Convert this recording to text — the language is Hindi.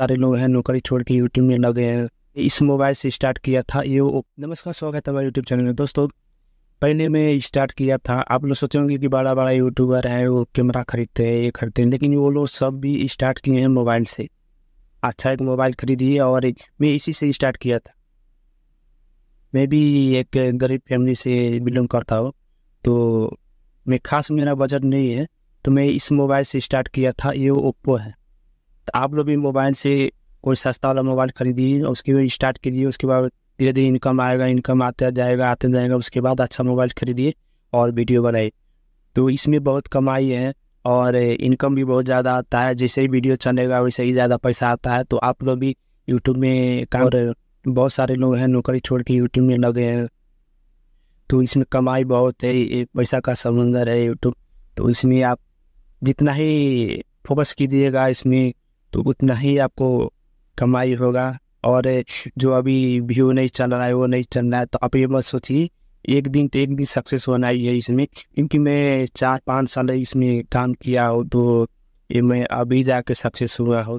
सारे लोग हैं, नौकरी छोड़ के यूट्यूब में लगे हैं। इस मोबाइल से स्टार्ट किया था ये नमस्कार, स्वागत है हमारे यूट्यूब चैनल में। दोस्तों, पहले मैं स्टार्ट किया था। आप लोग सोचेंगे कि बड़ा बड़ा यूट्यूबर है, वो कैमरा खरीदते हैं, ये खरीदते हैं, लेकिन वो लोग सब भी स्टार्ट किए हैं मोबाइल से। अच्छा एक मोबाइल खरीदिए और मैं इसी से स्टार्ट किया था। मैं भी एक गरीब फैमिली से बिलोंग करता हूँ तो मैं खास मेरा बजट नहीं है तो मैं इस मोबाइल से स्टार्ट किया था, ये ओप्पो है। तो आप लोग भी मोबाइल से कोई सस्ता वाला मोबाइल खरीदिए और उसके बाद स्टार्ट कीजिए उसके बाद धीरे धीरे इनकम आएगा इनकम आते जाएगा आते जाएगा उसके बाद अच्छा मोबाइल खरीदिए और वीडियो बनाइए। तो इसमें बहुत कमाई है और इनकम भी बहुत ज़्यादा आता है जैसे ही वीडियो चलेगा वैसे ही ज़्यादा पैसा आता है। तो आप लोग भी यूट्यूब में काम और बहुत सारे लोग हैं नौकरी छोड़ के यूट्यूब में लगे हैं। तो इसमें कमाई बहुत है पैसा का समुंदर है यूट्यूब तो इसमें आप जितना ही फोकस कीजिएगा इसमें तो उतना ही आपको कमाई होगा। और जो अभी व्यू नहीं चल रहा है, वो नहीं चल रहा है तो आप ये मत सोचिए। एक दिन तो एक दिन सक्सेस होना ही है इसमें। क्योंकि मैं चार, पाँच साल इसमें काम किया हूँ तो ये मैं अभी जाके सक्सेस हुआ हूँ।